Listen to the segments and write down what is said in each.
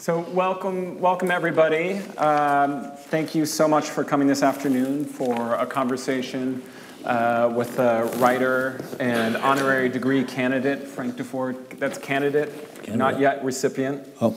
So welcome, welcome everybody. Um, thank you so much for coming this afternoon for a conversation uh, with a writer and honorary degree candidate, Frank Deford. That's candidate, candidate. not yet recipient. Oh.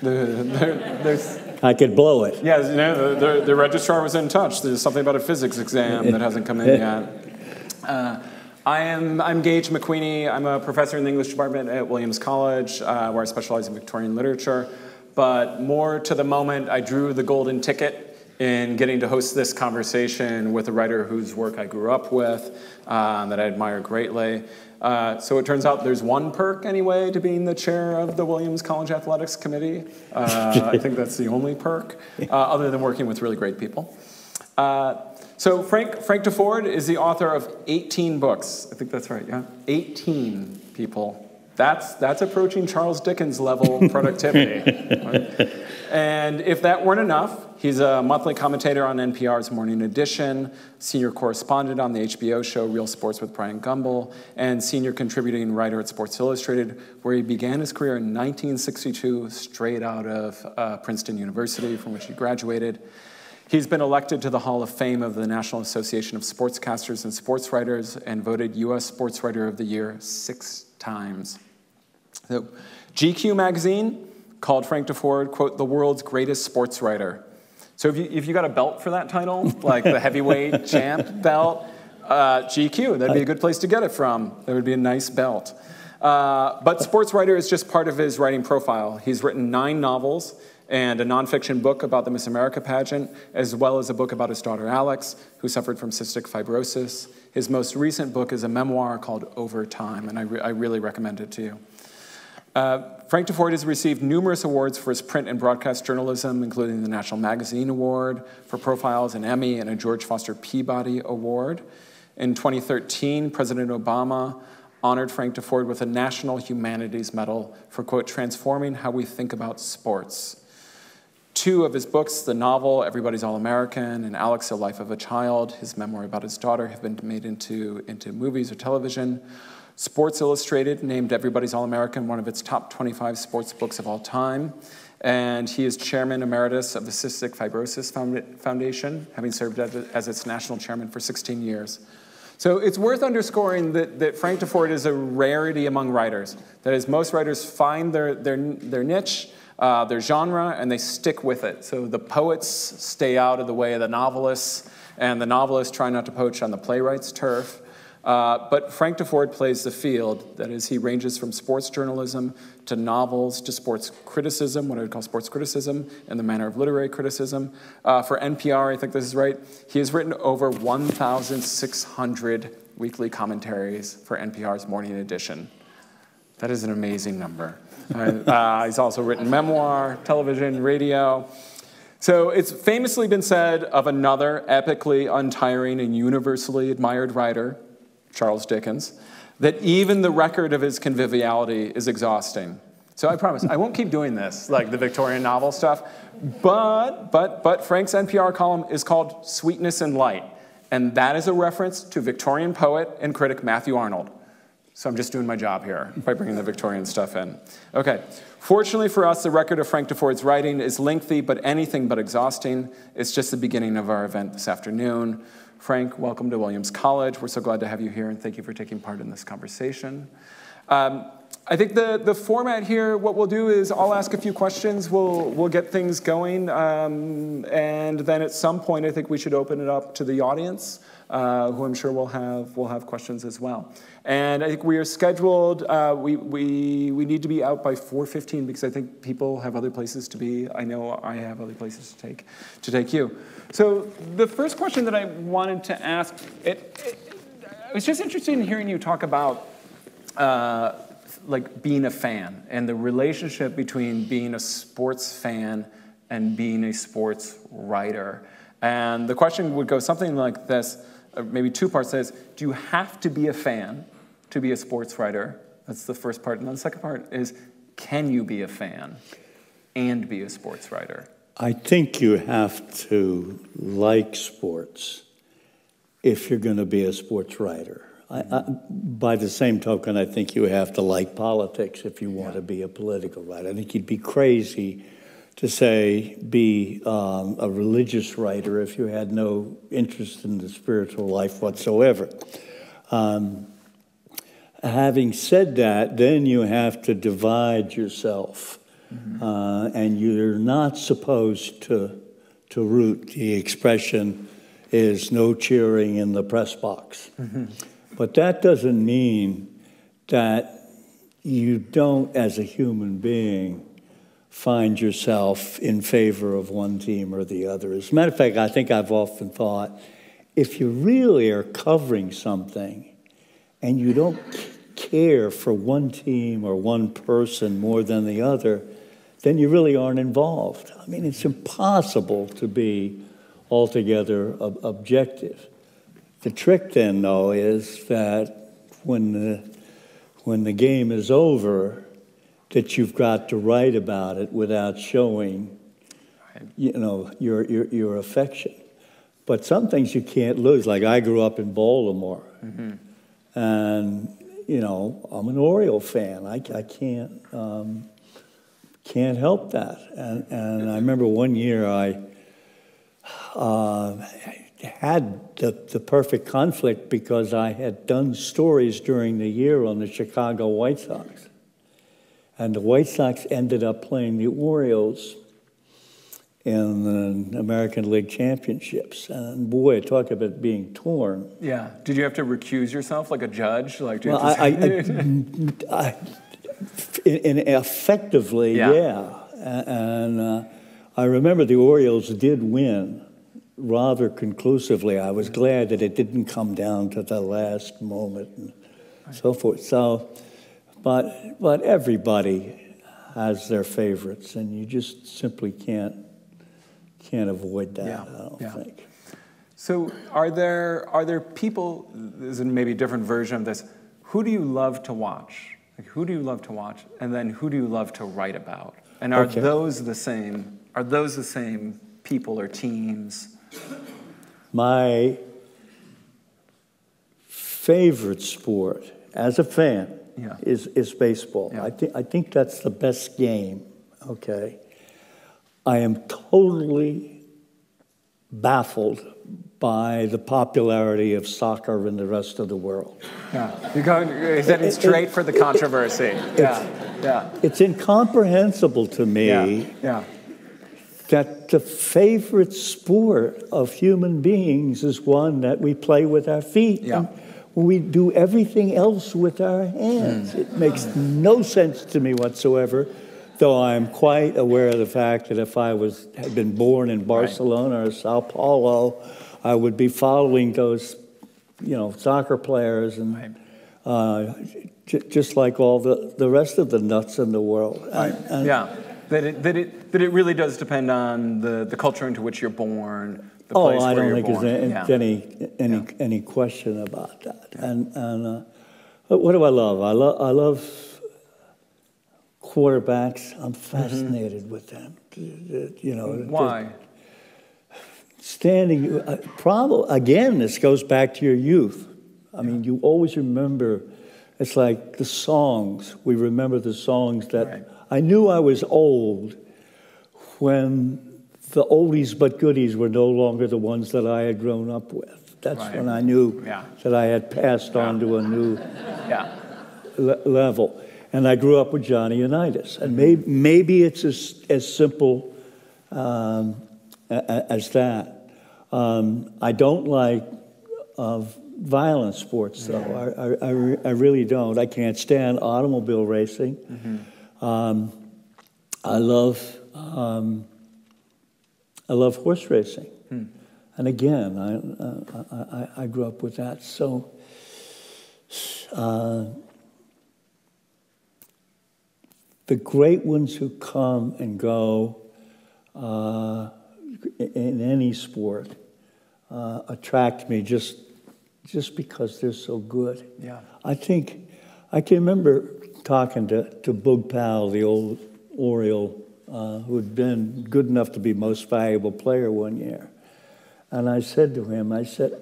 The, there, there's, I could blow it. Yeah, you know, the, the, the, registrar was in touch. There's something about a physics exam that hasn't come in yet. Uh, I am I'm Gage McWeeny. I'm a professor in the English department at Williams College, uh, where I specialize in Victorian literature but more to the moment, I drew the golden ticket in getting to host this conversation with a writer whose work I grew up with, um, that I admire greatly. Uh, so it turns out there's one perk, anyway, to being the chair of the Williams College Athletics Committee. Uh, I think that's the only perk, uh, other than working with really great people. Uh, so Frank, Frank Deford is the author of 18 books. I think that's right, yeah? 18 people that's, that's approaching Charles Dickens level productivity. right? And if that weren't enough, he's a monthly commentator on NPR's Morning Edition, senior correspondent on the HBO show Real Sports with Bryant Gumbel, and senior contributing writer at Sports Illustrated, where he began his career in 1962 straight out of uh, Princeton University, from which he graduated. He's been elected to the Hall of Fame of the National Association of Sportscasters and Sports Writers and voted U.S. Sports Writer of the Year six times. So, GQ magazine called Frank Deford, quote, the world's greatest sports writer. So if you, if you got a belt for that title, like the heavyweight champ belt, uh, GQ, that'd be a good place to get it from. That would be a nice belt. Uh, but sports writer is just part of his writing profile. He's written nine novels and a nonfiction book about the Miss America pageant, as well as a book about his daughter Alex, who suffered from cystic fibrosis. His most recent book is a memoir called Over Time, and I, re- I really recommend it to you. Uh, Frank Deford has received numerous awards for his print and broadcast journalism, including the National Magazine Award for Profiles, an Emmy, and a George Foster Peabody Award. In 2013, President Obama honored Frank Deford with a National Humanities Medal for, quote, transforming how we think about sports. Two of his books, the novel Everybody's All American and Alex, A Life of a Child, his memoir about his daughter, have been made into, into movies or television. Sports Illustrated named Everybody's All American one of its top 25 sports books of all time. And he is chairman emeritus of the Cystic Fibrosis Foundation, having served as its national chairman for 16 years. So it's worth underscoring that, that Frank Deford is a rarity among writers. That is, most writers find their, their, their niche, uh, their genre, and they stick with it. So the poets stay out of the way of the novelists, and the novelists try not to poach on the playwright's turf. Uh, but Frank Deford plays the field. That is, he ranges from sports journalism to novels to sports criticism, what I would call sports criticism, and the manner of literary criticism. Uh, for NPR, I think this is right, he has written over 1,600 weekly commentaries for NPR's Morning Edition. That is an amazing number. uh, he's also written memoir, television, radio. So it's famously been said of another epically untiring and universally admired writer, Charles Dickens, that even the record of his conviviality is exhausting. So I promise, I won't keep doing this, like the Victorian novel stuff, but, but, but Frank's NPR column is called Sweetness and Light, and that is a reference to Victorian poet and critic Matthew Arnold. So I'm just doing my job here by bringing the Victorian stuff in. Okay, fortunately for us, the record of Frank Deford's writing is lengthy, but anything but exhausting. It's just the beginning of our event this afternoon. Frank, welcome to Williams College. We're so glad to have you here, and thank you for taking part in this conversation. Um, I think the, the format here, what we'll do is I'll ask a few questions, we'll, we'll get things going, um, and then at some point I think we should open it up to the audience, uh, who I'm sure will have, will have questions as well. And I think we are scheduled, uh, we, we, we need to be out by 4.15 because I think people have other places to be. I know I have other places to take, to take you. So the first question that I wanted to ask, it, it, I was just interested in hearing you talk about uh, like being a fan and the relationship between being a sports fan and being a sports writer. And the question would go something like this, Uh, maybe two parts. Says, do you have to be a fan to be a sports writer? That's the first part. And then the second part is, can you be a fan and be a sports writer? I think you have to like sports if you're going to be a sports writer. I, I, by the same token, I think you have to like politics if you want to be a political writer. I think you'd be crazy to say be um, a religious writer if you had no interest in the spiritual life whatsoever. Um, having said that, then you have to divide yourself, mm-hmm. uh, and you're not supposed to to root. The expression is no cheering in the press box. Mm-hmm. But that doesn't mean that you don't, as a human being, find yourself in favor of one team or the other. As a matter of fact, I think I've often thought if you really are covering something and you don't care for one team or one person more than the other, then you really aren't involved. I mean, it's impossible to be altogether ob- objective. The trick then, though, is that when the, when the game is over, that you've got to write about it without showing, you know, your, your, your affection. But some things you can't lose. Like I grew up in Baltimore, mm-hmm. and you know I'm an Oriole fan. I, I can't um, can't help that. And, and I remember one year I uh, had the, the perfect conflict because I had done stories during the year on the Chicago White Sox. And the White Sox ended up playing the Orioles in the American League Championships. And boy, talk about being torn. Yeah. Did you have to recuse yourself like a judge? Like, well, I, I, I, in, effectively, yeah. yeah. And uh, I remember the Orioles did win rather conclusively. I was glad that it didn't come down to the last moment and so forth. So, but but everybody has their favorites, and you just simply can't can't avoid that. Yeah. I don't yeah. think. So, are there are there people? This is maybe a different version of this. Who do you love to watch? Like, who do you love to watch, and then who do you love to write about? And are okay. those the same? Are those the same people or teams? My favorite sport as a fan yeah. is, is baseball. Yeah. I, think I think that's the best game, okay? I am totally baffled by the popularity of soccer in the rest of the world. Yeah, you're going, is that straight it, for the controversy. It, yeah, yeah. It's incomprehensible to me yeah. yeah that the favorite sport of human beings is one that we play with our feet. Yeah. And we do everything else with our hands. Mm. It makes no sense to me whatsoever, though I'm quite aware of the fact that if I was had been born in Barcelona right. or Sao Paulo, I would be following those, you know, soccer players and right. uh, j- just like all the, the rest of the nuts in the world. Right. And, and yeah that it, that it, that it really does depend on the, the culture into which you're born, the oh, place I where don't think there's yeah. any, any, yeah. any question about that. Yeah. And, and uh, what do I love? I, lo- I love quarterbacks. I'm mm-hmm. fascinated mm-hmm. with them. You know, why? Standing, uh, probably again, this goes back to your youth. I mean, you always remember. It's like the songs. We remember the songs that right. I knew I was old when the oldies but goodies were no longer the ones that I had grown up with. That's right. when I knew yeah. that I had passed yeah. on to a new yeah. le- level. And I grew up with Johnny Unitas. And maybe, maybe it's as, as simple um, as that. Um, I don't like uh, violent sports, though. I, I, I, really don't. I can't stand automobile racing. Mm-hmm. Um, I love um, I love horse racing, hmm. and again, I, I, I grew up with that. So. Uh, the great ones who come and go uh, in any sport uh, attract me just just because they're so good. Yeah. I think I can remember talking to, to Boog Powell, the old Oriole, uh, who had been good enough to be most valuable player one year. And I said to him, I said,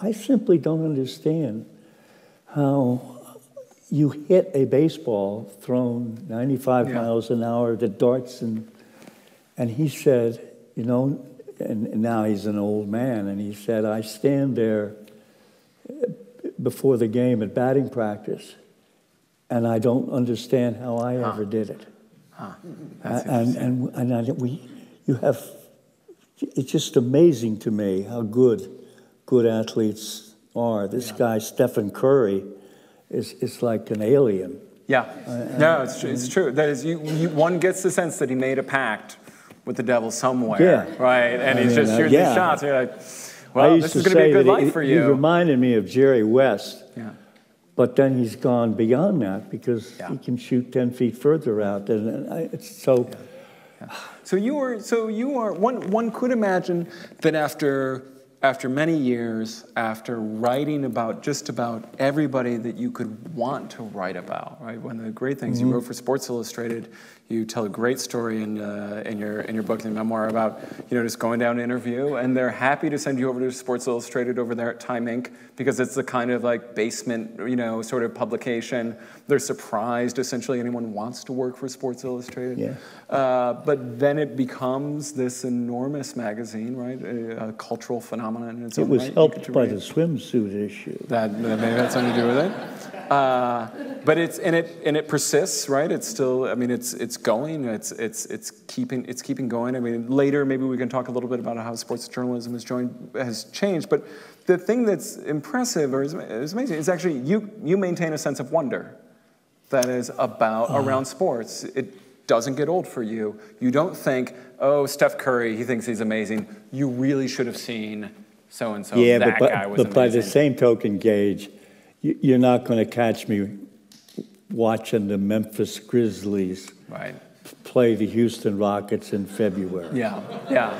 I simply don't understand how you hit a baseball thrown 95 Yeah. miles an hour that darts and and he said, you know, and, and now he's an old man, and he said, I stand there before the game at batting practice, and I don't understand how I ever did it. That's and and and I, we, you have, it's just amazing to me how good, good athletes are. This guy Stephen Curry, is is like an alien. Yeah. no, it's true. It's true. That is, you, you, one gets the sense that he made a pact with the devil somewhere. Yeah. Right. And I he's mean, just uh, shooting yeah. these shots. And you're like, well, this is going to be a good life he, for he you. reminded me of Jerry West. Yeah. But then he's gone beyond that because Yeah. he can shoot 10 feet further out. And and uh, I, it's so, So you were, so you are, one, one could imagine that after, after many years, after writing about just about everybody that you could want to write about, right? One of the great things you mm-hmm. wrote for Sports Illustrated, you tell a great story in, uh, in your in your book, the memoir, about you know just going down to interview, and they're happy to send you over to Sports Illustrated over there at Time Inc. because it's the kind of like basement, you know, sort of publication. They're surprised essentially anyone wants to work for Sports Illustrated. Yeah. Uh, but then it becomes this enormous magazine, right? A, a cultural phenomenon in its it own was right. Helped by read. the swimsuit issue. That, that maybe had something to do with it. Uh, but it's and it and it persists, right? It's still. I mean, it's it's going. It's it's it's keeping it's keeping going. I mean, later maybe we can talk a little bit about how sports journalism has joined has changed. But the thing that's impressive or is, is amazing is actually you you maintain a sense of wonder that is about around sports. It doesn't get old for you. You don't think, oh, Steph Curry, he thinks he's amazing. You really should have seen so and so. yeah, that but, guy but, was but by the same token, Gage, you're not going to catch me watching the Memphis Grizzlies Right. play the Houston Rockets in February. Yeah, yeah.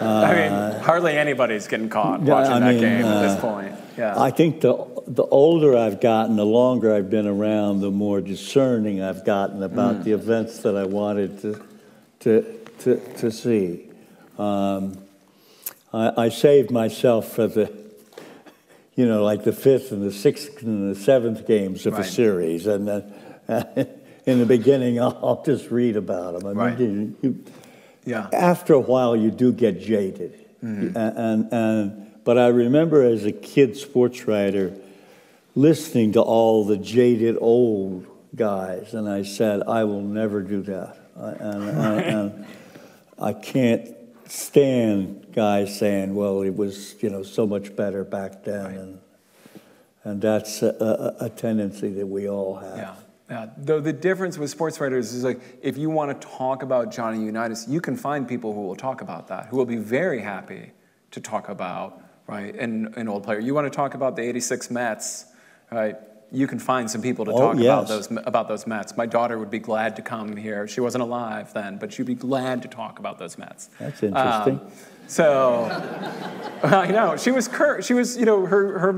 I mean, hardly anybody's getting caught Uh, Yeah, watching I that mean, game at this uh, point. Yeah. I think the the older I've gotten, the longer I've been around, the more discerning I've gotten about Mm. the events that I wanted to to to, to see. Um, I, I saved myself for the, you know, like the fifth and the sixth and the seventh games of a series, and then in the beginning I'll, I'll just read about them. I Right. mean, you, you, yeah. after a while you do get jaded Mm-hmm. and, and, and but i remember as a kid sports writer listening to all the jaded old guys and i said i will never do that I- and, and, and i can't stand guys saying well it was you know so much better back then and and that's a, a, a tendency that we all have Yeah. Yeah. Though the difference with sports writers is like if you want to talk about Johnny Unitas, you can find people who will talk about that, who will be very happy to talk about, right, an, an old player. You want to talk about the 86 Mets, right? You can find some people to Oh, talk about those about those Mets. My daughter would be glad to come here. She wasn't alive then, but she'd be glad to talk about those Mets. That's interesting. Um, so I know she was cur- she was you know her her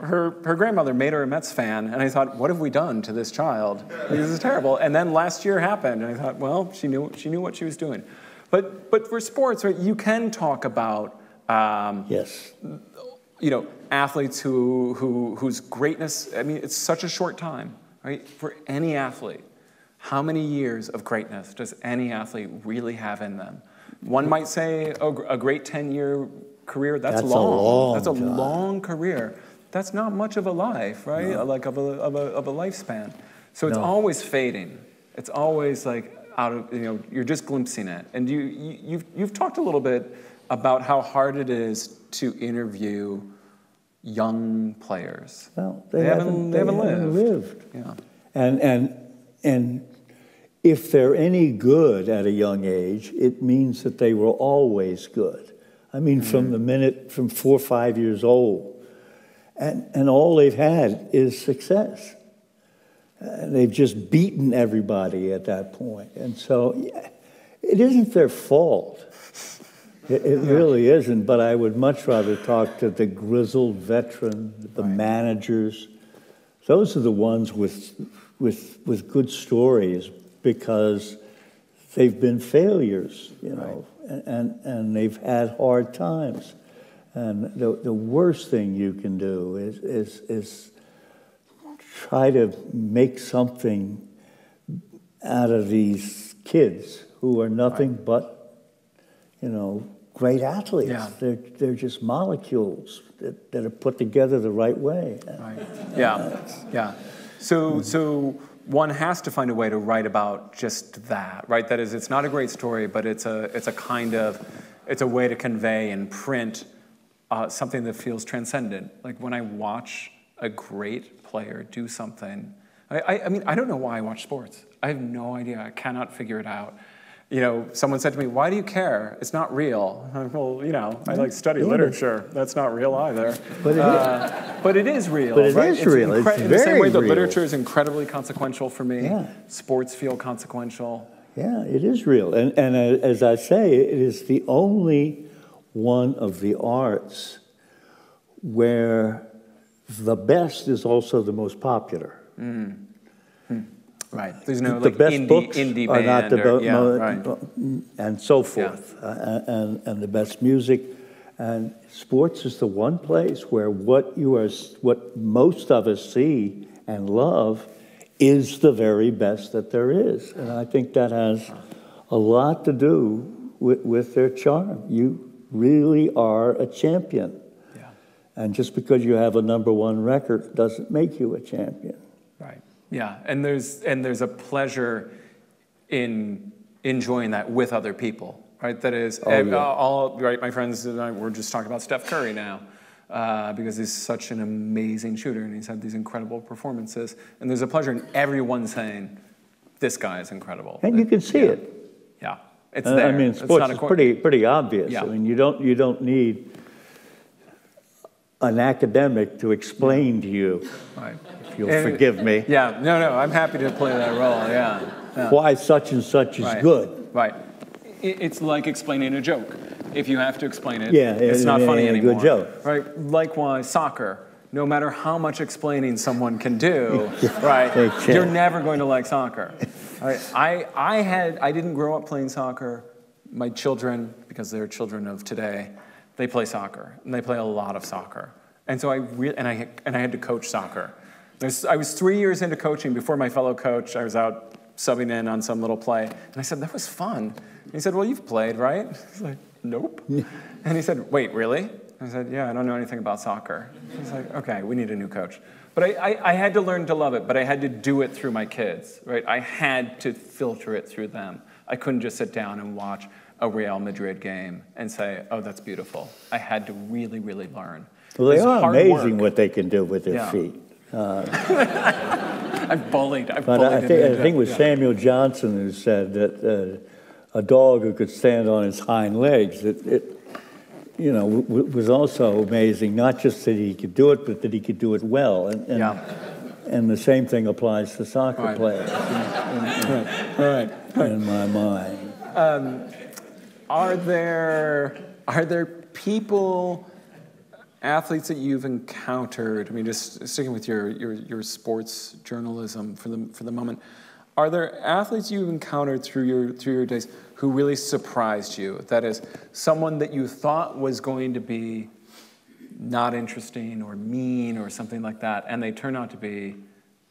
her her grandmother made her a Mets fan, and I thought, what have we done to this child? This is terrible. And then last year happened, and I thought, well, she knew she knew what she was doing. But but for sports, right, you can talk about. Um, yes you know, athletes who, who, whose greatness, I mean, it's such a short time, right? For any athlete, how many years of greatness does any athlete really have in them? One might say, oh, a great 10 year career, that's, That's a long. long That's a long career. That's not much of a life, right? Like of a, of, a, of a lifespan. So it's No. always fading. It's always like out of, you know, you're just glimpsing it. And you, you, you've, you've talked a little bit about how hard it is to interview young players. well they, They haven't- haven't, they haven't haven't lived. Yeah. And, and, and if they're any good at a young age, it means that they were always good. I mean, mm-hmm. from the minute, from four or five years old. And, and all they've had is success. And they've just beaten everybody at that point. And so yeah, it isn't their fault. It, it really isn't, but I would much rather talk to the grizzled veteran, the managers. Those are the ones with, with, with good stories because they've been failures, you know, and, and, and they've had hard times. And the, the worst thing you can do is, is, is try to make something out of these kids who are nothing right. but, you know, great athletes. Yeah. They're, they're just molecules that, that are put together the right way. Right. Yeah. Yeah. So, so one has to find a way to write about just that, right? That is, it's not a great story, but it's a, it's a kind of, it's a way to convey and print uh, something that feels transcendent. Like when I watch a great player do something, I, I, I mean, I don't know why I watch sports. I have no idea. I cannot figure it out you know, someone said to me, "Why do you care? It's not real." well, you know, I like study literature. That's not real either. But it, uh, but it is real. But it right? is it's real. It's in the same way that literature is incredibly consequential for me. Yeah. Sports feel consequential. Yeah, it is real, and and uh, as I say, it is the only one of the arts where the best is also the most popular. Mm. Right. There's no the like best indie, books indie are not the best, yeah, right. and so forth, yeah. uh, and and the best music, and sports is the one place where what you are, what most of us see and love, is the very best that there is, and I think that has a lot to do with, with their charm. You really are a champion, yeah. and just because you have a number one record doesn't make you a champion. Yeah, and there's and there's a pleasure in enjoying that with other people, right? That is, oh, yeah. all right. My friends and I were just talking about Steph Curry now. Uh, because he's such an amazing shooter and he's had these incredible performances. And there's a pleasure in everyone saying, this guy is incredible. And you can see yeah. it. Yeah, it's there. I mean, sports is pretty, pretty obvious. Yeah. I mean, you don't, you don't need an academic to explain to you. Right you'll and, forgive me. Yeah, no, no, I'm happy to play that role, yeah. yeah. Why such and such is right. good. Right. It's like explaining a joke. If you have to explain it, yeah, it's not funny anymore. Good joke. Right. Likewise, soccer. No matter how much explaining someone can do, right, you're never going to like soccer. Right? I, I had, I didn't grow up playing soccer. My children, because they're children of today, they play soccer, and they play a lot of soccer. And so I re- and I and I had to coach soccer. I was three years into coaching before my fellow coach. I was out subbing in on some little play. And I said, That was fun. And he said, Well, you've played, right? He's like, Nope. and he said, Wait, really? I said, Yeah, I don't know anything about soccer. He's like, Okay, we need a new coach. But I, I, I, had to learn to love it, but I had to do it through my kids, right? I had to filter it through them. I couldn't just sit down and watch a Real Madrid game and say, oh, that's beautiful. I had to really, really learn. Well, they are amazing work. what they can do with their yeah. feet. Uh, I've bullied. I've but bullied I think, I think it was yeah. Samuel Johnson who said that uh, a dog who could stand on its hind legs, it, it you know, w- was also amazing. Not just that he could do it, but that he could do it well. And, and, yeah. and the same thing applies to soccer right. players. In, in, right. right. in my mind. Um, are there are there people? Athletes that you've encountered, I mean, just sticking with your, your, your sports journalism for the, for the moment, are there athletes you've encountered through your, through your days who really surprised you? That is, someone that you thought was going to be not interesting or mean or something like that, and they turn out to be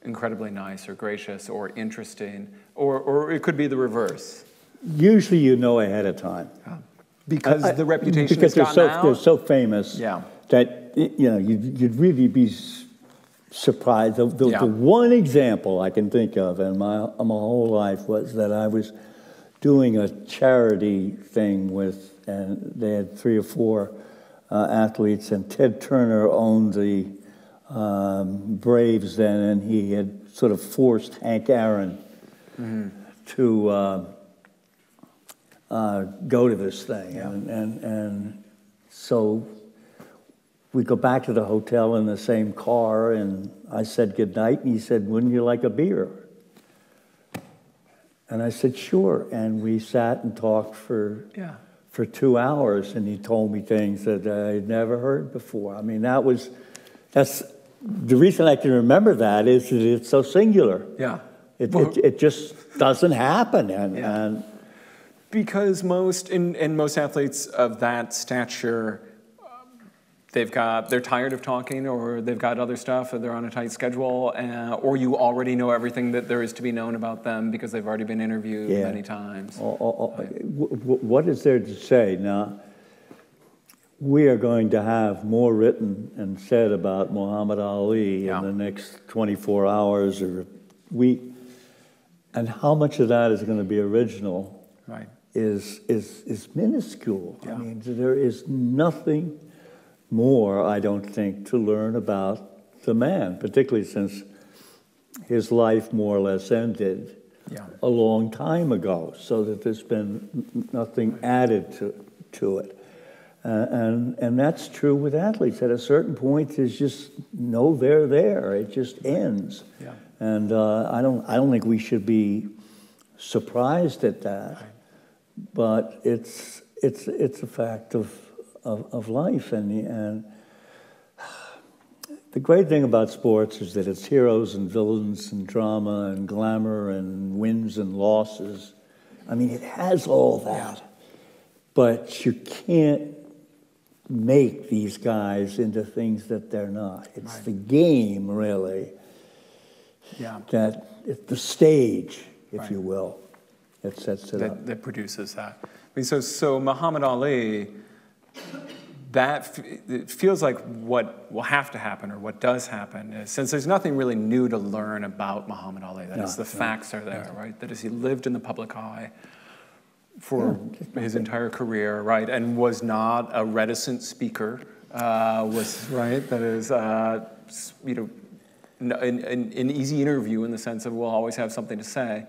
incredibly nice or gracious or interesting, or, or it could be the reverse. Usually you know ahead of time. Because I, the reputation because they're so, out? they're so famous. Yeah that you know you'd, you'd really be surprised. The, the, yeah. the, one example I can think of in my my whole life was that I was doing a charity thing with, and they had three or four uh, athletes, and Ted Turner owned the um, Braves then, and he had sort of forced Hank Aaron mm-hmm. to. Uh, uh, go to this thing, yeah. and, and and so we go back to the hotel in the same car, and I said goodnight, and he said, Wouldn't you like a beer? And I said, Sure. And we sat and talked for, yeah. for two hours, and he told me things that I had never heard before. I mean, that was, that's the reason I can remember that is that it's so singular. Yeah. It, well, it, it, just doesn't happen. And, yeah. and because most, and, and most athletes of that stature, they've got they're tired of talking or they've got other stuff or they're on a tight schedule uh, or you already know everything that there is to be known about them because they've already been interviewed Yeah. many times Oh, oh, oh, wh- What is there to say? Now, we are going to have more written and said about Muhammad Ali Yeah. in the next 24 hours or week. And how much of that is going to be original right is, is, is minuscule. Yeah. I mean, there is nothing more, I don't think, to learn about the man, particularly since his life more or less ended Yeah. a long time ago, so that there's been nothing added to, to it. Uh, and, and that's true with athletes. At a certain point, there's just no there there. It just ends. Yeah. And uh, I, don't, I don't think we should be surprised at that but it's it's it's a fact of of, of life and the, and the great thing about sports is that it's heroes and villains and drama and glamour and wins and losses. I mean, it has all that, but you can't make these guys into things that they're not. It's Right. the game, really, yeah that it's the stage, if Right. you will, that sets it up. that, that produces that. I mean, so so Muhammad Ali, that f- it feels like what will have to happen or what does happen is since there's nothing really new to learn about Muhammad Ali. That is, No, the no, facts are there, right? That is, he lived in the public eye for his entire career, right, and was not a reticent speaker. Uh, was right. That is, uh, you know, an, an, an easy interview in the sense of we'll always have something to say.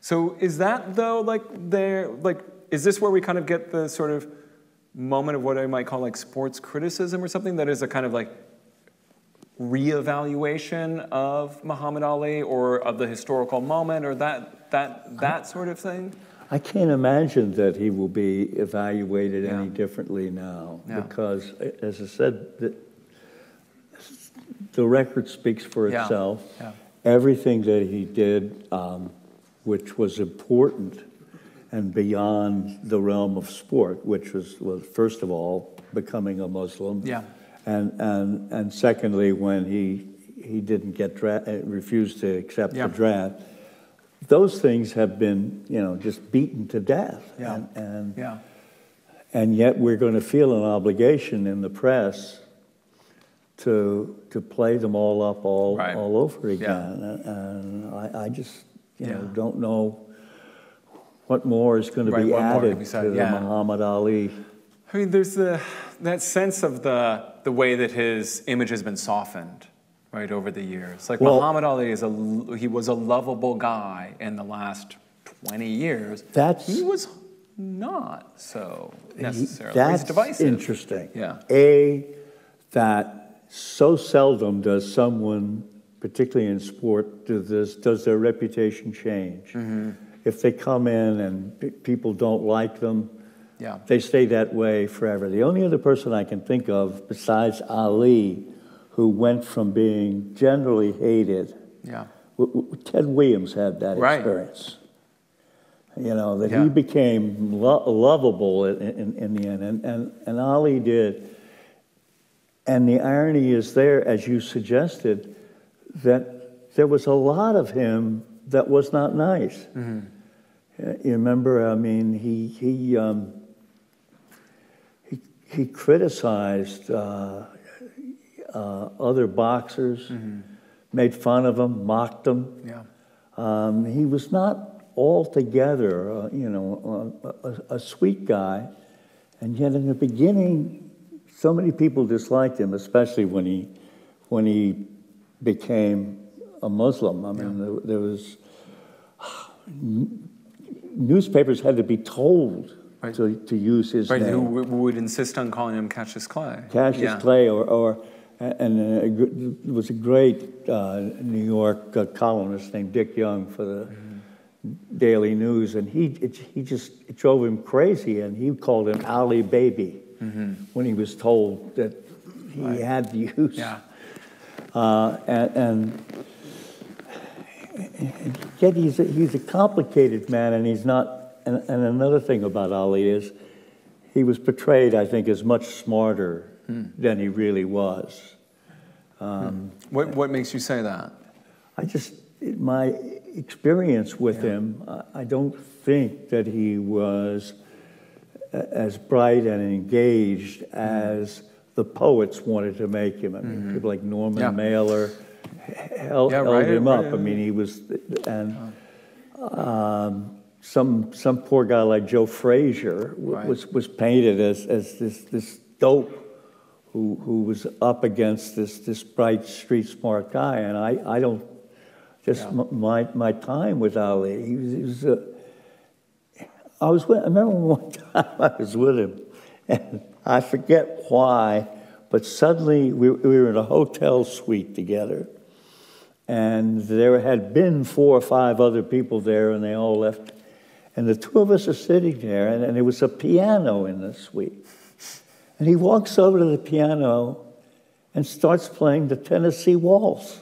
So is that though like there like is this where we kind of get the sort of moment of what I might call like sports criticism or something that is a kind of like reevaluation of Muhammad Ali or of the historical moment or that that that sort of thing? I can't imagine that he will be evaluated any differently now Yeah. because, as I said, the, the record speaks for Yeah. itself. Yeah. Everything that he did, um, which was important and beyond the realm of sport, which was, well, first of all, becoming a Muslim. Yeah. And, and, and secondly, when he, he didn't get dra- uh, refused to accept Yeah. the draft. Those things have been, you know, just beaten to death. Yeah. And, and, Yeah. and yet we're going to feel an obligation in the press to, to play them all up all, Right. all over Yeah. again. And, and I, I just, you know, don't know what more is going to Right, be what more can added be to said, the yeah. Muhammad Ali. I mean, there's the, that sense of the, the way that his image has been softened, right, over the years. Like Well- Muhammad Ali is a, he was a lovable guy in the last 20 years. That's- he was not so necessarily. That's divisive. interesting. Yeah. A, that so seldom does someone, particularly in sport, do this, does their reputation change. Mm-hmm. If they come in and pe- people don't like them, Yeah. they stay that way forever. The only other person I can think of besides Ali who went from being generally hated, Yeah. Ted Williams had that Right. experience. You know, that Yeah. he became lo- lovable in, in, in the end, and, and, and Ali did. And the irony is there, as you suggested, that there was a lot of him that was not nice. Mm-hmm. Uh, You remember, I mean, he, he, um, he, he criticized uh, uh, other boxers, Mm-hmm. made fun of them, mocked them. Yeah. Um, he was not altogether, uh, you know, a, a, a sweet guy, and yet in the beginning, so many people disliked him, especially when he, when he became a Muslim. I mean, there, there was newspapers had to be told Right. to, to use his Right, name. who would insist on calling him Cassius Clay. Cassius yeah. Clay, or, or and uh, there was a great uh, New York uh, columnist named Dick Young for the Daily News, and he it, he just it drove him crazy, and he called him Ali Baby when he was told that he had to use. Yeah. Uh, and, and yet he's a, he's a complicated man, and he's not. And, and another thing about Ali is he was portrayed, I think, as much smarter hmm. than he really was. Um, hmm. What, what makes you say that? I just, my experience with him, I- don't think that he was as bright and engaged hmm. as the poets wanted to make him. I mean, mm-hmm. people like Norman Yeah. Mailer held, Yeah, held right, him up. right, I mean, he was, and um, some some poor guy like Joe Frazier was was painted as as this this dope who who was up against this this bright street smart guy, and I I don't just m my my time with Ali. He was, he was uh, I was with, I remember one time I was with him, and I forget why, but suddenly we, we were in a hotel suite together, and there had been four or five other people there, and they all left, and the two of us are sitting there, and, and there was a piano in the suite, and he walks over to the piano and starts playing the Tennessee Waltz.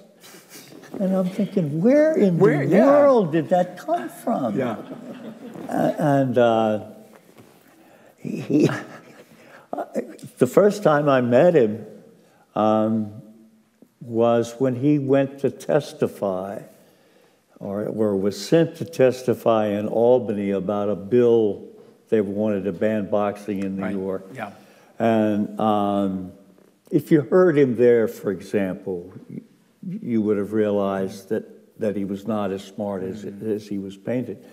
And I'm thinking, where in Where- the yeah. world did that come from? Yeah. and uh, he, the first time I met him um, was when he went to testify, or, or was sent to testify in Albany about a bill they wanted to ban boxing in New Right. York. Yeah. And um, if you heard him there, for example, you- would have realized that, that he was not as smart as, as he was painted.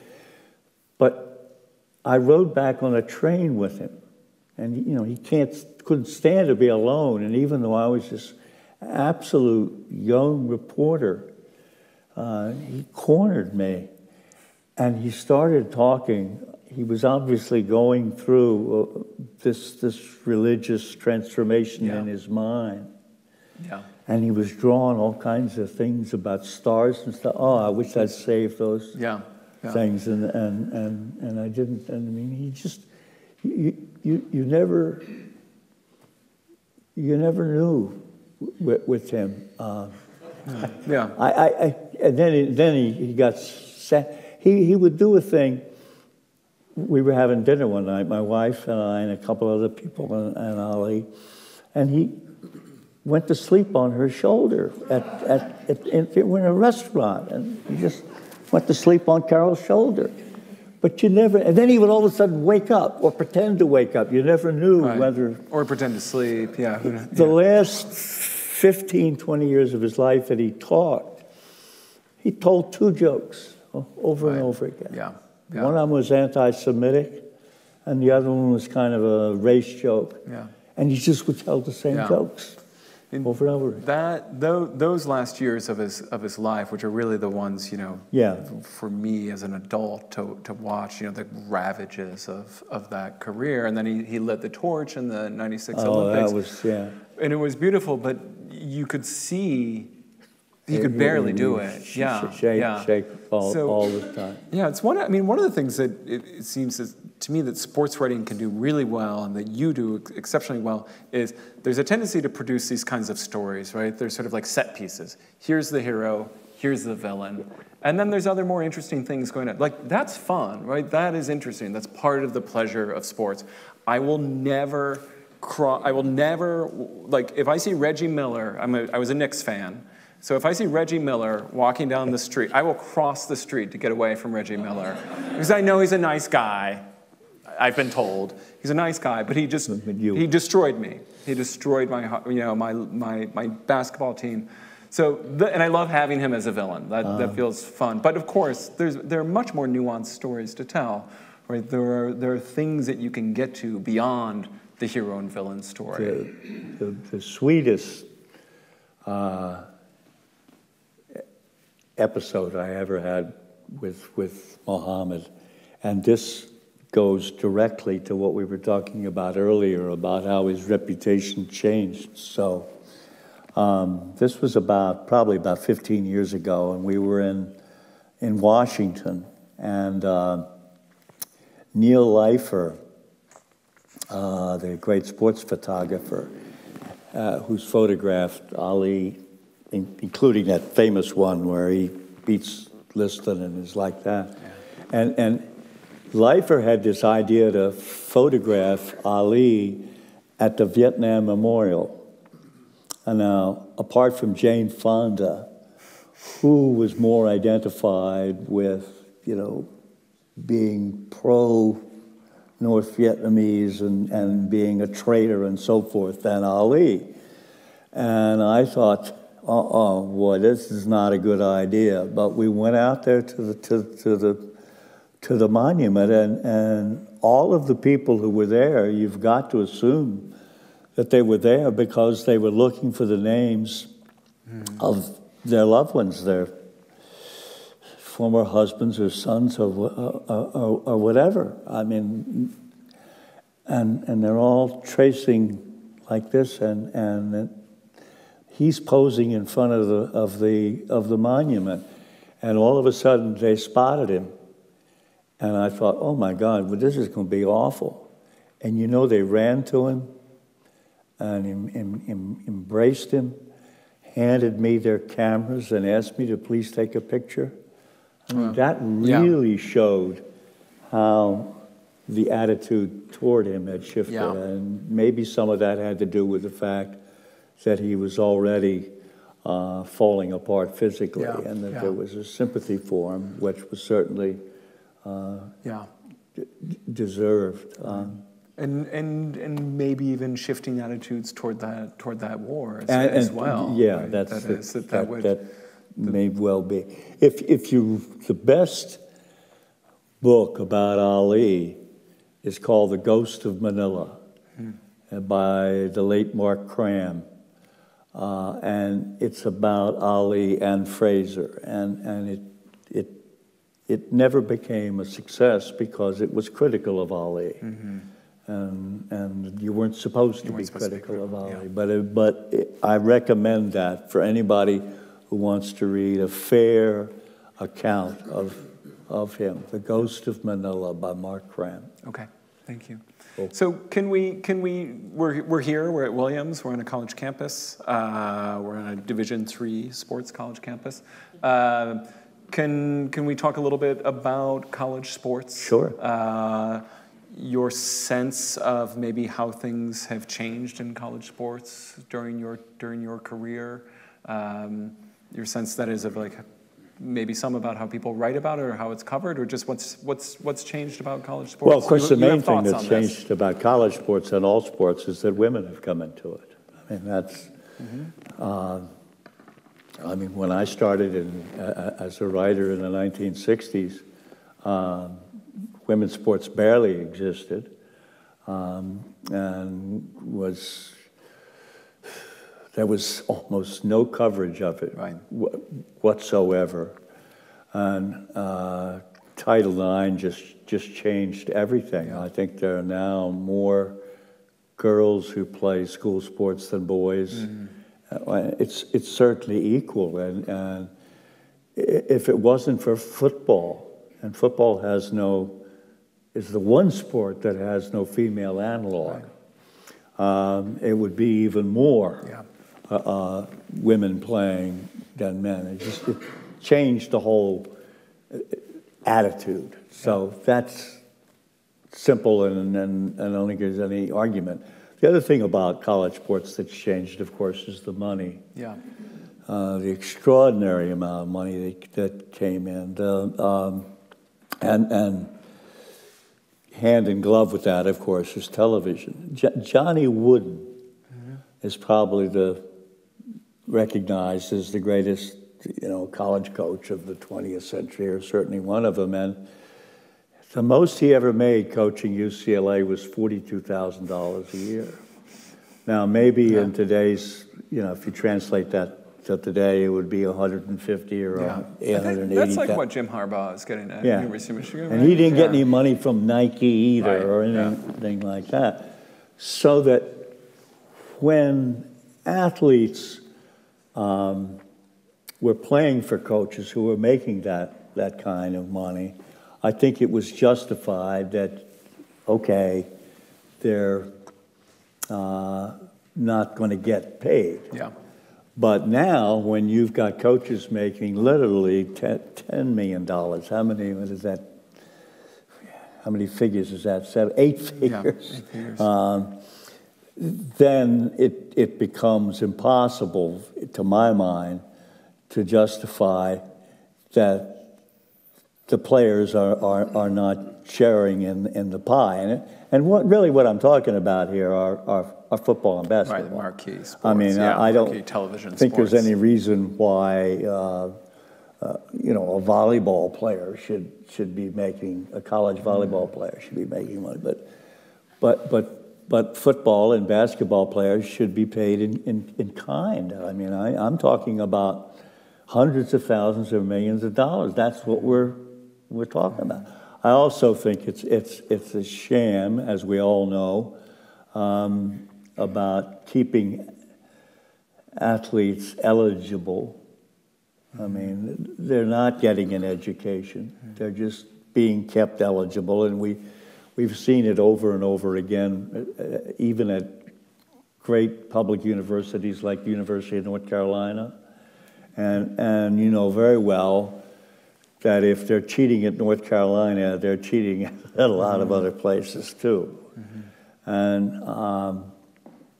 But I rode back on a train with him, and you know he can't couldn't stand to be alone. And even though I was this absolute young reporter, uh, he cornered me, and he started talking. He was obviously going through uh, this this religious transformation Yeah. in his mind. Yeah. And he was drawing all kinds of things about stars and stuff. Oh, I wish I'd saved those Yeah. Yeah. things, and, and, and, and I didn't. And I mean, he just, you, you, you never, you never knew with, with him. Uh, Yeah. I, I, I, and then, he, then he, he got sad. He, he would do a thing. We were having dinner one night, my wife and I, and a couple other people, and, and Ali, and he went to sleep on her shoulder at, at, at, in, we're in a restaurant, and he just went to sleep on Carol's shoulder. But you never, and then he would all of a sudden wake up or pretend to wake up. You never knew Right. whether Or pretend to sleep. Yeah. The Yeah. last 15, 20 years of his life that he taught, he told two jokes over and over again. Yeah. Yeah. One of them was anti Semitic, and the other one was kind of a race joke. Yeah. And he just would tell the same Yeah. jokes over and over. That those last years of his of his life, which are really the ones you know, Yeah. for me as an adult to to watch, you know, the ravages of of that career, and then he he lit the torch in the '96 Oh, Olympics, that was, yeah. and it was beautiful, but you could see he could barely do it. Yeah, Shake, yeah. shake all, So- all the time. Yeah, it's one. I mean, one of the things that it, it seems is, to me that sports writing can do really well, and that you do ex- exceptionally well, is there's a tendency to produce these kinds of stories, right? There's sort of like set pieces. Here's the hero. Here's the villain. And then there's other more interesting things going on. Like that's fun, right? That is interesting. That's part of the pleasure of sports. I will never. I will never like if I see Reggie Miller. I'm a, I was a Knicks fan. So if I see Reggie Miller walking down the street, I will cross the street to get away from Reggie Miller because I know he's a nice guy. I've been told he's a nice guy, but he just he destroyed me. He destroyed my you know my my my basketball team. So the, and I love having him as a villain. That that feels fun. But of course, there's there are much more nuanced stories to tell. Right? There are there are things that you can get to beyond the hero and villain story. the, the, the sweetest uh, episode I ever had with, with Muhammad, and this goes directly to what we were talking about earlier about how his reputation changed. So, um, this was about probably about 15 years ago, and we were in in Washington, and uh, Neil Leifer, uh, the great sports photographer, uh, who's photographed Ali, in, including that famous one where he beats Liston and is like that. And, and Leifer had this idea to photograph Ali at the Vietnam Memorial. And now, apart from Jane Fonda, who was more identified with, you know, being pro North Vietnamese and, and being a traitor and so forth than Ali. And I thought, oh, boy, this is not a good idea. But we went out there to the, to, to the, to the monument, and, and all of the people who were there, you've got to assume that they were there because they were looking for the names mm. of their loved ones, their former husbands or sons or, or, or, whatever. I mean, and, and they're all tracing like this, and, and he's posing in front of the, of, the, of the monument. And all of a sudden, they spotted him. And I thought, oh my God, well, this is going to be awful. And you know, they ran to him and em, em, em, embraced him, handed me their cameras, and asked me to please take a picture. I mean, that really yeah. showed how the attitude toward him had shifted. Yeah. And maybe some of that had to do with the fact that he was already uh, falling apart physically yeah. and that there was a sympathy for him, which was certainly uh, deserved. Um, and, and, and maybe even shifting attitudes toward that, toward that war as, and, as well. Yeah, right? that's that, the, is, that, that, would, that may well be. If, if you, the best book about Ali is called The Ghost of Manila hmm. by the late Mark Kram. Uh, and it's about Ali and Frazier. And, and it, it, it never became a success because it was critical of Ali. Mm-hmm. And, and you weren't supposed to be critical of Ali. Yeah. But, it, but it, I recommend that for anybody who wants to read a fair account of, of him, The Ghost of Manila by Mark Kram. Okay, thank you. So can we, can we, we're, we're here, we're at Williams, we're on a college campus, uh, we're on a Division three sports college campus. Uh, can, can we talk a little bit about college sports? Sure. Uh, your sense of maybe how things have changed in college sports during your, during your career? Um, your sense that is of like maybe some about how people write about it or how it's covered or just what's what's what's changed about college sports well of course you, the main thing that's changed this. about college sports and all sports is that women have come into it i mean that's mm-hmm. uh, i mean when i started in, uh, as a writer in the 1960s um, women's sports barely existed um, and was there was almost no coverage of it right. whatsoever. And uh, Title IX just, just changed everything. Yeah. I think there are now more girls who play school sports than boys. Mm-hmm. Uh, it's, it's certainly equal. And, and if it wasn't for football, and football has no, is the one sport that has no female analog, right. um, it would be even more. Yeah uh, women playing than men. It just it changed the whole uh, attitude. So that's simple and, and, and I don't think there's any argument. The other thing about college sports that's changed, of course, is the money. Yeah. Uh, the extraordinary amount of money that, that came in. The, um, and, and hand in glove with that, of course, is television. J- Johnny Wooden mm-hmm. is probably the recognized as the greatest, you know, college coach of the 20th century, or certainly one of them. And the most he ever made coaching UCLA was $42,000 a year. Now, maybe yeah. in today's, you know, if you translate that to today, it would be 150 or yeah. 880. That's like what Jim Harbaugh is getting at yeah. University of Michigan. And he didn't yeah. get any money from Nike either right. or anything like that. So that when athletes um, were playing for coaches who were making that, that kind of money, I think it was justified that, okay, they're uh, not going to get paid. Yeah. But now, when you've got coaches making literally $10 million, how many is that? How many figures is that? Seven, eight figures. Yeah, eight figures. Um, then it, it becomes impossible, to my mind, to justify that the players are, are, are not sharing in, in the pie. And, and what, really what I'm talking about here are, are, are football and basketball. Right, marquee sports. I mean, yeah, I don't television think sports. there's any reason why, uh, uh, you know, a volleyball player should, should be making, a college volleyball player should be making money. But, but, but, but football and basketball players should be paid in, in, in kind. I mean, I, I'm talking about hundreds of thousands or millions of dollars. That's what we're, we're talking about. I also think it's, it's, it's a sham, as we all know, um, about keeping athletes eligible. I mean, they're not getting an education. They're just being kept eligible, and we, we've seen it over and over again, uh, even at great public universities like the University of North Carolina. And, and you know very well that if they're cheating at North Carolina, they're cheating at a lot of other places too. And um,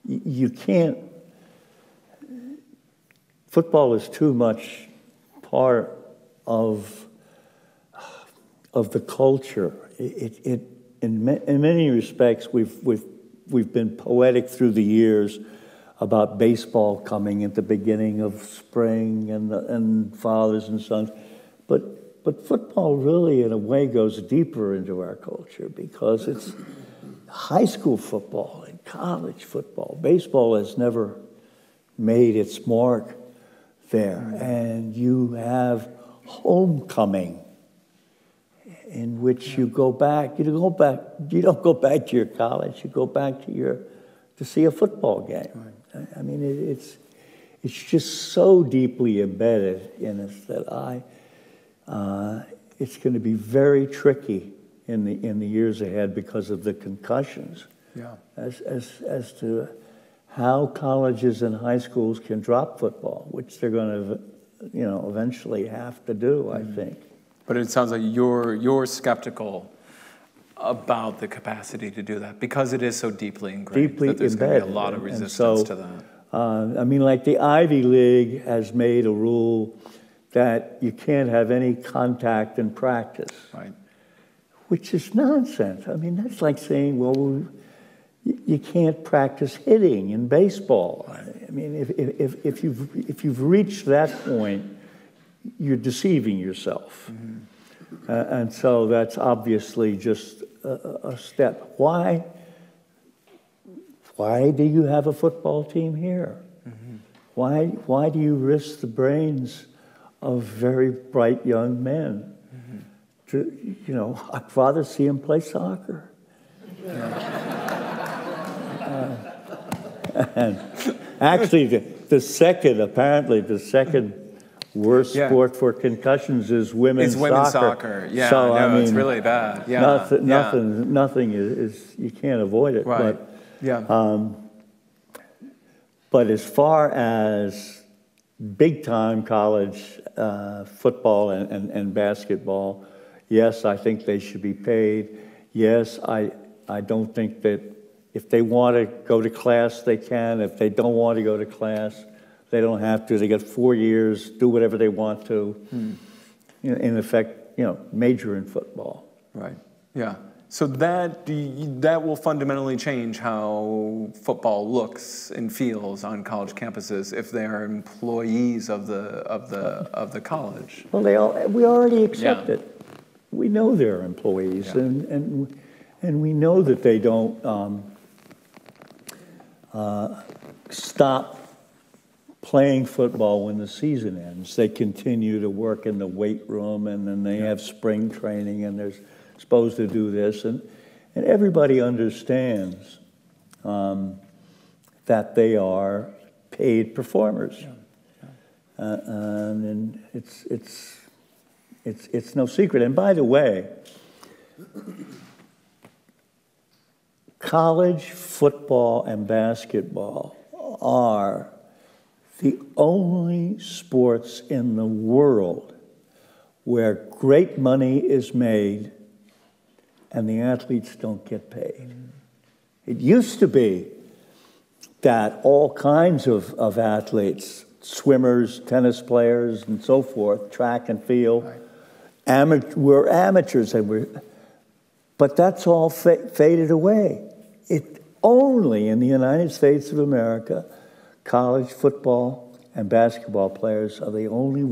you can't, football is too much part of, of the culture. It, it, it, in, in many respects, we've, we've, we've been poetic through the years about baseball coming at the beginning of spring and, and fathers and sons. But, but football really, in a way, goes deeper into our culture because it's high school football and college football. Baseball has never made its mark there. And you have homecoming in which you go back. You don't go back. You don't go back to your college. You go back to your to see a football game. I- I mean, it, it's it's just so deeply embedded in us that I. Uh, it's going to be very tricky in the in the years ahead because of the concussions. Yeah. As as as to how colleges and high schools can drop football, which they're going to, you know, eventually have to do. I think. But it sounds like you're you're skeptical about the capacity to do that because it is so deeply ingrained deeply that there's embedded. going to be a lot of resistance so, to that. Uh, I mean, like the Ivy League has made a rule that you can't have any contact in practice, Right. which is nonsense. I mean, that's like saying, well, you, you can't practice hitting in baseball. I mean, if, if, if, you've, if you've reached that point, you're deceiving yourself. Uh, and so that's obviously just a, a step. Why? Why do you have a football team here? Why, why do you risk the brains of very bright young men? To, you know, I'd rather see them play soccer. Uh, and actually, the, the second, apparently, the second worst Yeah. sport for concussions is women's soccer. It's women's soccer. soccer. Yeah, so, I no, it's mean, really bad. Yeah. Nothing, yeah. nothing, nothing is, is, you can't avoid it. Right. But, yeah. but as far as big time college uh, football and, and, and basketball, yes, I think they should be paid. Yes, I, I don't think that if they want to go to class, they can. If they don't want to go to class, they don't have to. They get four years, do whatever they want to. Know, in effect, you know, major in football. Right. Yeah. So that that will fundamentally change how football looks and feels on college campuses if they are employees of the of the of the college. Well, they all, we already accept Yeah. it. We know they're employees, Yeah. and, and, and we know that they don't um, uh, stop playing football when the season ends. They continue to work in the weight room, and then they have spring training, and they're supposed to do this. And, and everybody understands um, that they are paid performers. Uh, and, and it's, it's, it's, it's no secret. And by the way, college football and basketball are the only sports in the world where great money is made and the athletes don't get paid. It used to be that all kinds of, of athletes, swimmers, tennis players, and so forth, track and field, right. Amateur, we're amateurs, and we're, but that's all fa- faded away. It only in the United States of America, college football and basketball players are the only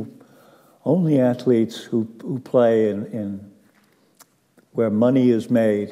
only athletes who, who play in, in where money is made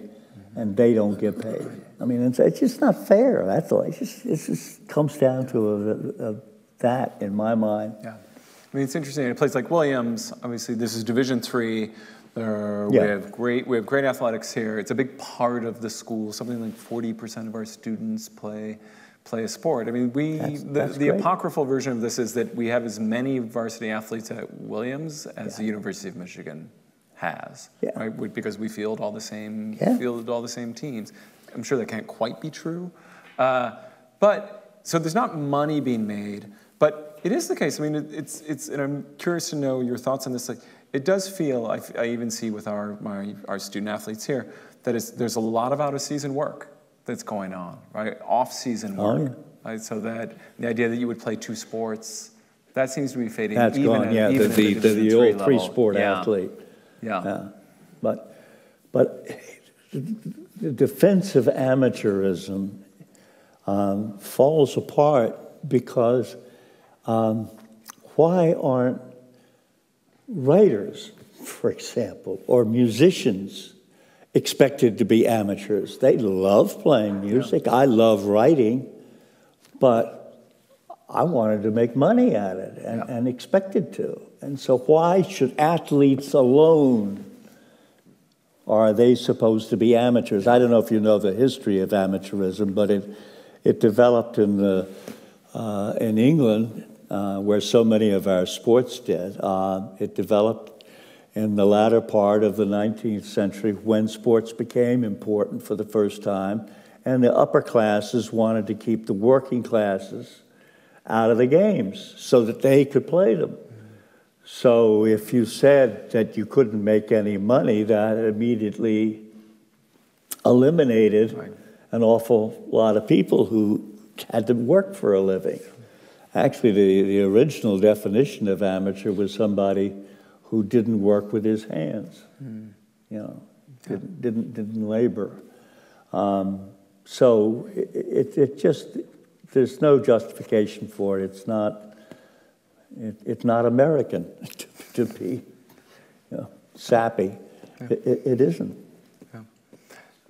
and they don't get paid. I mean, it's, it's just not fair. That's all. It just, it just comes down to a, a, a, that in my mind. Yeah. I mean, it's interesting. In a place like Williams, obviously, this is Division three. Uh, there, yeah. We have great we have great athletics here. It's a big part of the school. Something like forty percent of our students play play a sport. I mean, we that's, the, that's the apocryphal version of this is that we have as many varsity athletes at Williams as yeah. the University of Michigan has, yeah. right? Because we field all the same yeah. field all the same teams. I'm sure that can't quite be true, uh, but so there's not money being made, but it is the case. I mean, it, it's it's, and I'm curious to know your thoughts on this. Like, it does feel. I, I even see with our my our student athletes here that there's a lot of out of season work that's going on, right? Off-season oh, work, oh, yeah. right? So that the idea that you would play two sports, that seems to be fading. That's even gone, at, yeah. Even the, the, the, the old three-sport yeah. athlete. Yeah. yeah. But, but the defense of amateurism um, falls apart because um, why aren't writers, for example, or musicians expected to be amateurs. They love playing music. I love writing, but I wanted to make money at it and, yeah. and expected to. And so, why should athletes alone? Are they supposed to be amateurs? I don't know if you know the history of amateurism, but it, it developed in, the, uh, in England, uh, where so many of our sports did. Uh, it developed in the latter part of the 19th century when sports became important for the first time, and the upper classes wanted to keep the working classes out of the games so that they could play them. So if you said that you couldn't make any money, that immediately eliminated right. an awful lot of people who had to work for a living. Actually, the, the original definition of amateur was somebody who didn't work with his hands, mm. you know, didn't, didn't, didn't labor. Um, so it, it, it, just, there's no justification for it. It's not, it, it's not American to, to be you know, sappy. Yeah. It, it isn't. Yeah.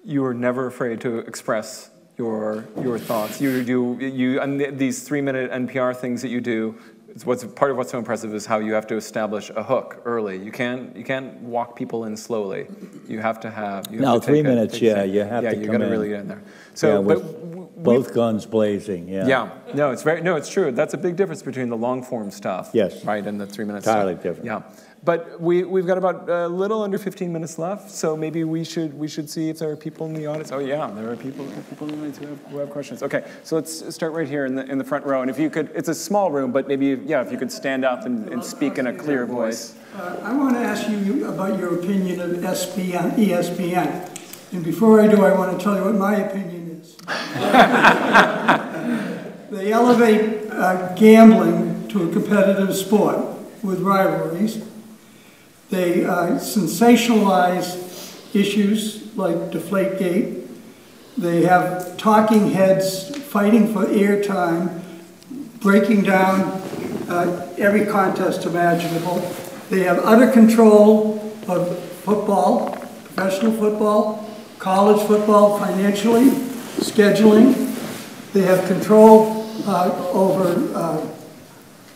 You were never afraid to express your your thoughts. You do you and these three minute NPR things that you do what's part of what's so impressive is how you have to establish a hook early. You can't you can't walk people in slowly. You have to have you have no to three minutes. yeah, you have yeah, to. Yeah, you're gonna really get in there. So, yeah, but both guns blazing. Yeah. Yeah. No, it's very no, it's true. That's a big difference between the long form stuff. Yes. Right, and the three minutes. Entirely stuff. different. Yeah. But we, we've got about a little under 15 minutes left, so maybe we should we should see if there are people in the audience. Oh yeah, there are people people in the audience who have, who have questions. Okay, so let's start right here in the in the front row. And if you could, it's a small room, but maybe yeah, if you could stand up and, and speak in a clear voice. Uh, I want to ask you about your opinion of SBN, ESPN. And before I do, I want to tell you what my opinion is. they elevate uh, gambling to a competitive sport with rivalries they uh, sensationalize issues like Deflategate. They have talking heads fighting for airtime, breaking down uh, every contest imaginable. They have utter control of football, professional football, college football financially, scheduling. They have control uh, over uh,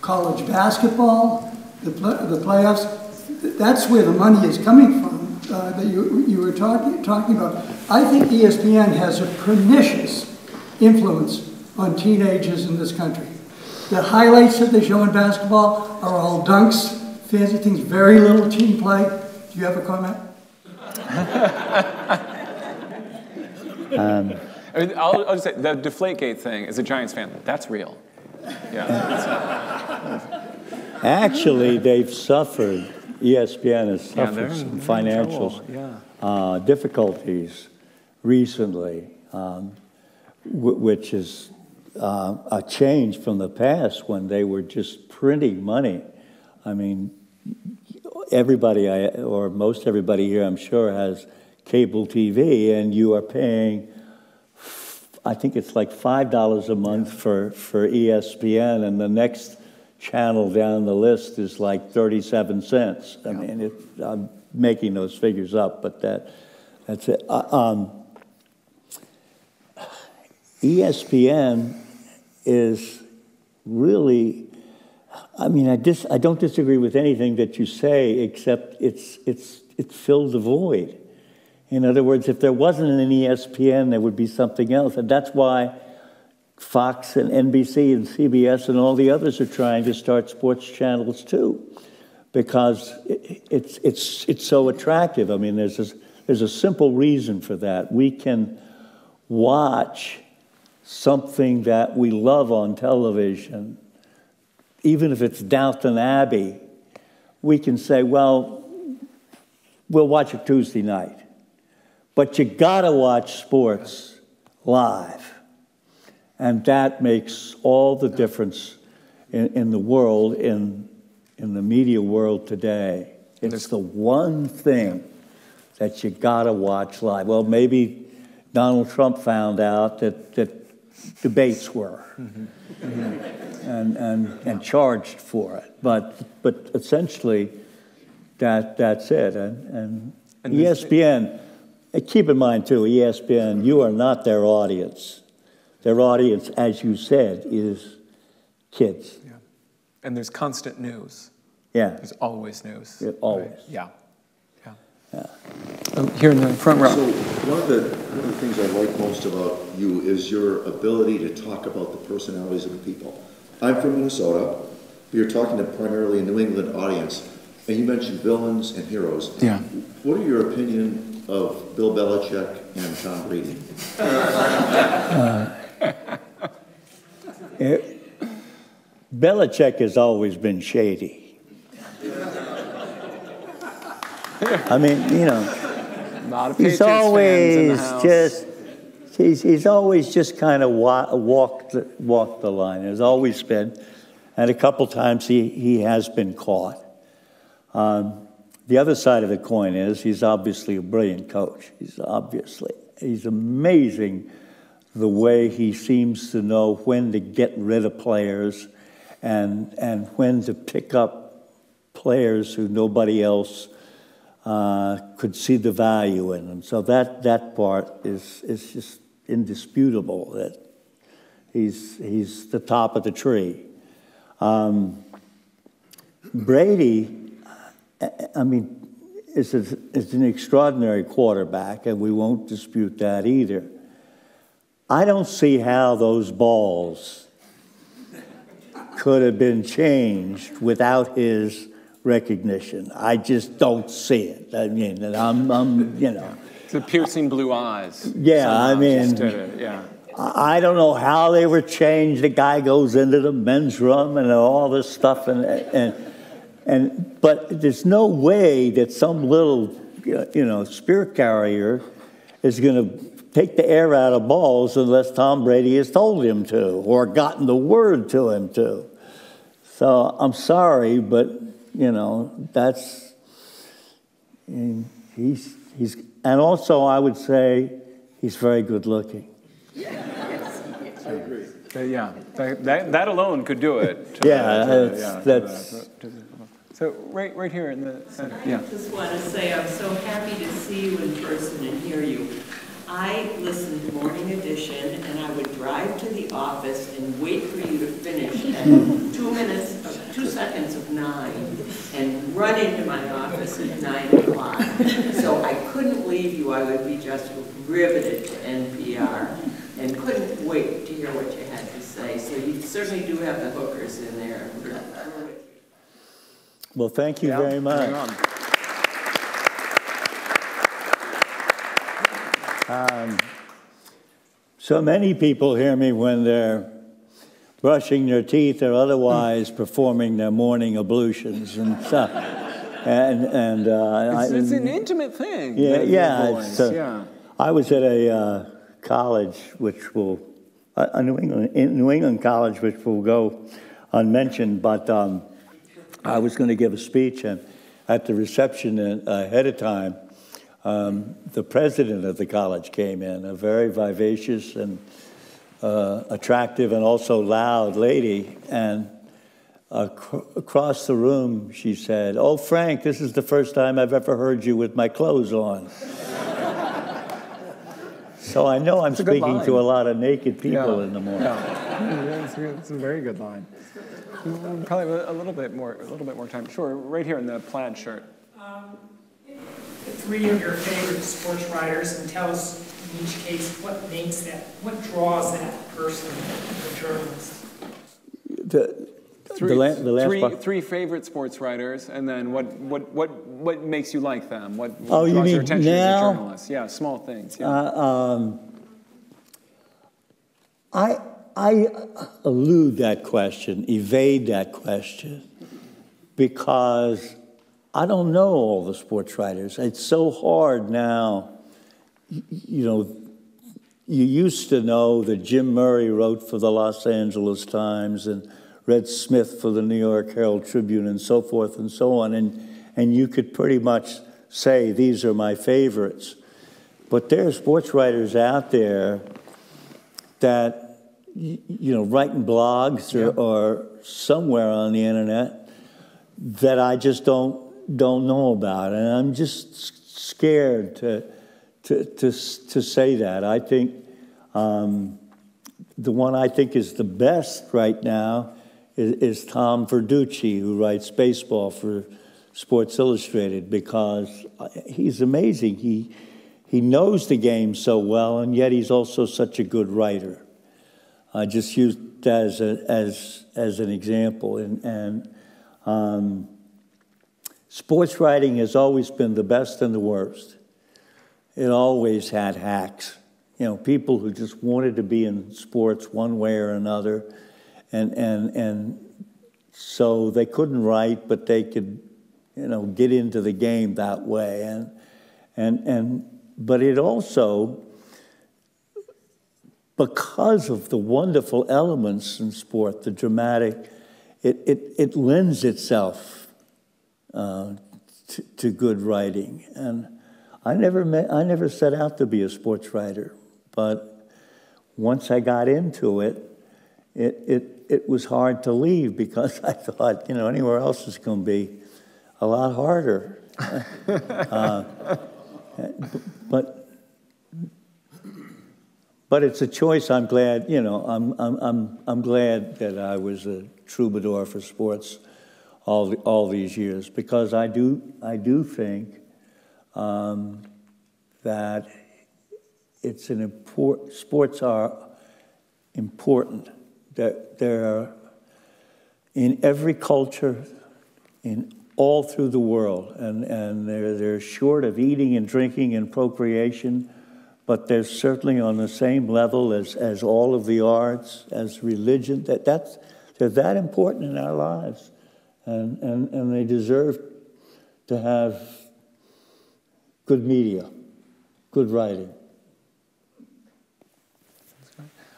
college basketball, the, the playoffs that's where the money is coming from uh, that you, you were talking, talking about. I think ESPN has a pernicious influence on teenagers in this country. The highlights that they show in basketball are all dunks, fancy things, very little team play. Do you have a comment? um, I mean, I'll, I'll, just say the Deflategate thing is a Giants fan, that's real. Yeah. Actually, they've suffered ESPN has suffered yeah, some financial yeah. uh, difficulties recently, um, which is uh, a change from the past when they were just printing money. I mean, everybody, I, or most everybody here, I'm sure, has cable TV, and you are paying, I think it's like $5 a month for, for ESPN, and the next channel down the list is like 37 cents. I mean, it, I'm making those figures up, but that, that's it. Uh, um, ESPN is really, I mean, I, dis, I don't disagree with anything that you say, except it's, it's, it filled the void. In other words, if there wasn't an ESPN, there would be something else. And that's why Fox and NBC and CBS and all the others are trying to start sports channels too, because it, it's, it's, it's so attractive. I mean, there's a, there's a simple reason for that. We can watch something that we love on television, even if it's Downton Abbey, we can say, well, we'll watch it Tuesday night. But you gotta watch sports live. And that makes all the difference in, in the world, in, in the media world today. It's the one thing that you gotta watch live. Well, maybe Donald Trump found out that, that debates were and, and, and charged for it. But, but essentially, that, that's it. And, and, And ESPN, uh, keep in mind too, ESPN, you are not their audience. Their audience, as you said, is kids. Yeah. And there's constant news. Yeah. There's always news. Yeah, always. Right? Yeah. Yeah. Oh, here in the front row. So one of the, one of the things I like most about you is your ability to talk about the personalities of the people. I'm from Minnesota, but you're talking to primarily a New England audience, and you mentioned villains and heroes. Yeah. What are your opinion of Bill Belichick and Tom Brady? Uh, It- Belichick has always been shady. I mean, you know, A he's Patriots fans in the always just he's, he's always just kind of wa- walked the- walked the line. There's always been, and a couple times he he has been caught. Um, the other side of the coin is he's obviously a brilliant coach. He's obviously he's amazing the way he seems to know when to get rid of players and and when to pick up players who nobody else uh, could see the value in them. So that that part is is just indisputable that he's he's the top of the tree. Um, Brady, I- I mean, is, a, is an extraordinary quarterback, and we won't dispute that either. I don't see how those balls could have been changed without his recognition. I just don't see it. I mean, I'm, I'm you know, The piercing blue eyes. Yeah, I somehow just mean- it, Yeah. I I don't know how they were changed. The guy goes into the men's room and all this stuff, and and and but there's no way that some little you know spirit carrier is going to take the air out of balls unless Tom Brady has told him to or gotten the word to him to. So I'm sorry, but you know that's and he's he's and also I would say he's very good looking. But yeah, that, that, that alone could do it. to- Yeah, to- that's- yeah, to that's- the- to the- So right, right here in the center, yeah. Just want to say, I'm so happy to see you in person and hear you. I listened to Morning Edition, and I would drive to the office and wait for you to finish at two minutes, of- two seconds of nine, and run into my office at nine o'clock. So I couldn't leave you, I would be just riveted to NPR, and couldn't wait to hear what you had to say. So you certainly do have the hookers in there. We're- we're with you. Well, thank you Yeah, very bring much. On. So many people hear me when they're brushing their teeth or otherwise performing their morning ablutions and stuff. And and uh, It's, I- it's an intimate thing. Yeah, yeah. It's, uh, yeah. I was at a uh, college which will, a, a New England, New England college, which will go unmentioned, but um, I was going to give a speech, and at the reception ahead of time, um, the president of the college came in, a very vivacious and uh, attractive and also loud lady, and ac- across the room she said, "Oh, Frank, this is the first time I've ever heard you with my clothes on." so I know I'm It's a good speaking line. to a lot of naked people Yeah. in the morning. Yeah, it's, it's a very good line. Mm, Probably a little bit more, a little bit more time. Sure, right here in the plaid shirt. Three of your favorite sports writers and tell us in each case what makes that, what draws that person, the journalist. The, Three, the, la- the last three, three favorite sports writers, and then what, what, what, what makes you like them? What, what Oh, you draws your mean attention now? as a journalist? Yeah, small things. Yeah. Uh, um, I, I elude that question, evade that question, because I don't know all the sports writers. It's so hard now. You know, you used to know that Jim Murray wrote for the Los Angeles Times and Red Smith for the New York Herald Tribune and so forth and so on, and, and you could pretty much say, these are my favorites. But there are sports writers out there that, you know, writing blogs or, or somewhere on the internet that I just don't don't know about, and I'm just scared to to to, to say that. I think um, the one I think is the best right now is, is Tom Verducci, who writes baseball for Sports Illustrated, because uh, he's amazing. He he knows the game so well, and yet he's also such a good writer. I just used that as a, as as an example, and and um, sports writing has always been the best and the worst. It always had hacks, you know, people who just wanted to be in sports one way or another, and and and so they couldn't write, but they could, you know, get into the game that way, and and and but it also because of the wonderful elements in sport, the dramatic, it, it, it lends itself uh, to, to good writing. And I never, met, I never set out to be a sports writer, but once I got into it, it, it, it was hard to leave because I thought, you know, anywhere else is going to be a lot harder. uh, but but it's a choice. I'm glad, you know, I'm, I'm, I'm, I'm glad that I was a troubadour for sports all, the, all these years because I do, I do think um, that it's an important, sports are important. That they're in every culture, in all through the world, and, and they're, they're short of eating and drinking and procreation but they're certainly on the same level as, as all of the arts, as religion. That, that's, they're that important in our lives. And, and, and they deserve to have good media, good writing.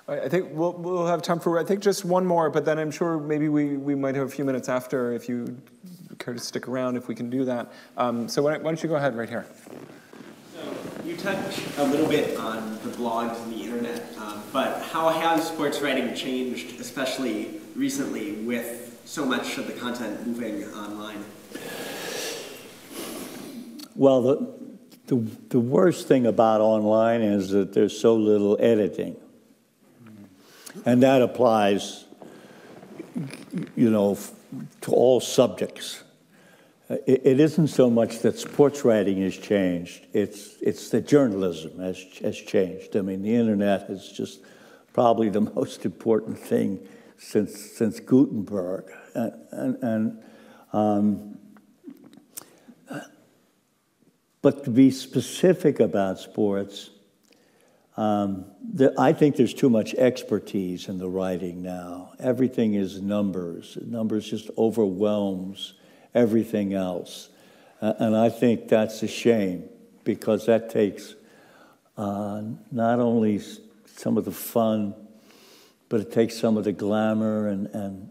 I I think we'll, we'll have time for, I think, just one more, but then I'm sure maybe we, we might have a few minutes after if you care to stick around, if we can do that. Um, so why don't, why don't you go ahead right here? So you touched a little bit on the blogs and the internet, um, but how has sports writing changed, especially recently, with so much of the content moving online? Well, the, the, the worst thing about online is that there's so little editing. And that applies, you know, to all subjects. It, it isn't so much that sports writing has changed, it's, it's that journalism has, has changed. I mean, the internet is just probably the most important thing since, since Gutenberg. And, and, and um, but to be specific about sports, um, the, I think there's too much expertise in the writing now. Everything is numbers. Numbers just overwhelms everything else. Uh, and I think that's a shame because that takes uh, not only some of the fun but it takes some of the glamour and, and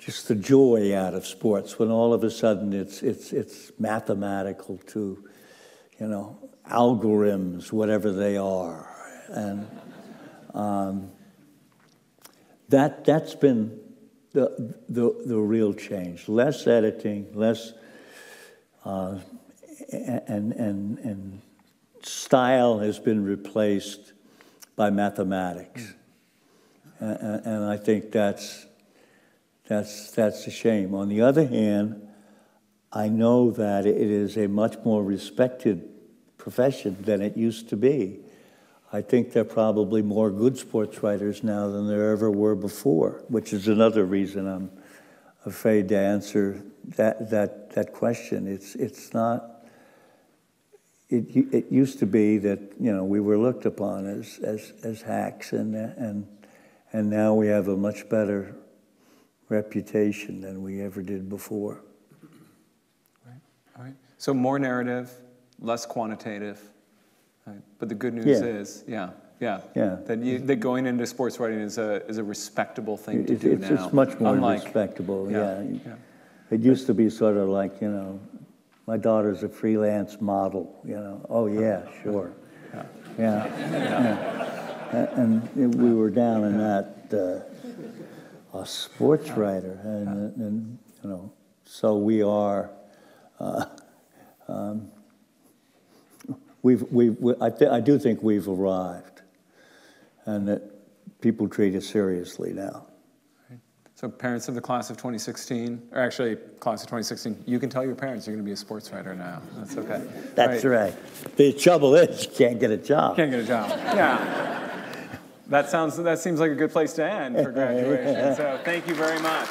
just the joy out of sports when all of a sudden it's, it's, it's mathematical to, you know, algorithms, whatever they are. And um, that, that's been the, the, the real change. Less editing, less, uh, and, and, and style has been replaced by mathematics. And, and I think that's, that's, that's a shame. On the other hand, I know that it is a much more respected profession than it used to be. I think there are probably more good sports writers now than there ever were before, which is another reason I'm afraid to answer that, that, that question. It's, it's not, it, it used to be that, you know, we were looked upon as, as, as hacks, and, and, and now we have a much better reputation than we ever did before. Right. All right. So more narrative, less quantitative. Right. But the good news Yeah. is, yeah, yeah, Yeah. that, you, that going into sports writing is a is a respectable thing to do it's, now. it's much more Unlike- respectable, yeah, yeah. yeah. It used to be sort of like, you know, my daughter's a freelance model, you know, oh, yeah, sure. Yeah. Yeah, And we were down in that, uh, a sports writer, and, and, you know, so we are, uh, um, we've, we've, we- I, thi- I do think we've arrived, and that people treat us seriously now. So parents of the class of 2016, or actually class of 2016, you can tell your parents you're going to be a sports writer now. That's okay. That's right. The trouble is, you can't get a job. Can't get a job. Yeah. That sounds. That seems like a good place to end for graduation. So thank you very much.